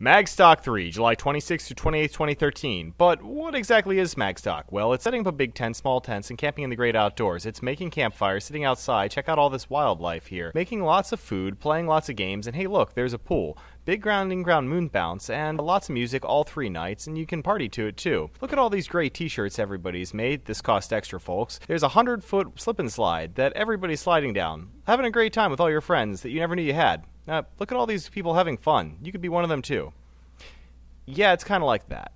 Magstock 3, July 26 to 28, 2013. But what exactly is Magstock? Well, it's setting up a big tent, small tents, and camping in the great outdoors. It's making campfires, sitting outside, check out all this wildlife here, making lots of food, playing lots of games, and hey, look, there's a pool. Big ground and ground moon bounce, and lots of music all three nights, and you can party to it too. Look at all these great t shirts everybody's made. This cost extra, folks. There's a hundred foot slip and slide that everybody's sliding down. Having a great time with all your friends that you never knew you had. Now, look at all these people having fun. You could be one of them too. Yeah, it's kind of like that.